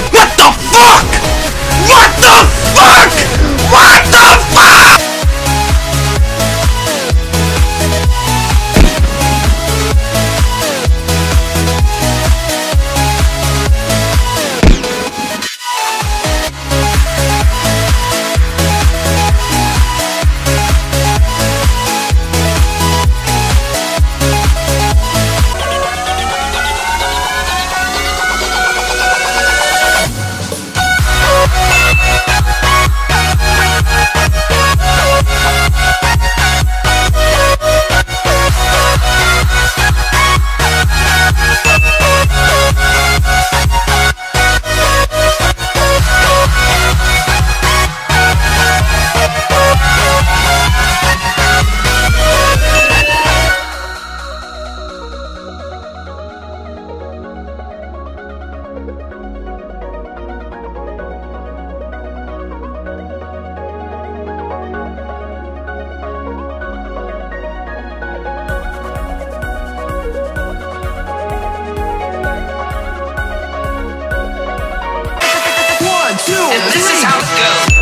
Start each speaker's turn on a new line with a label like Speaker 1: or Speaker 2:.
Speaker 1: What
Speaker 2: And this is how it goes.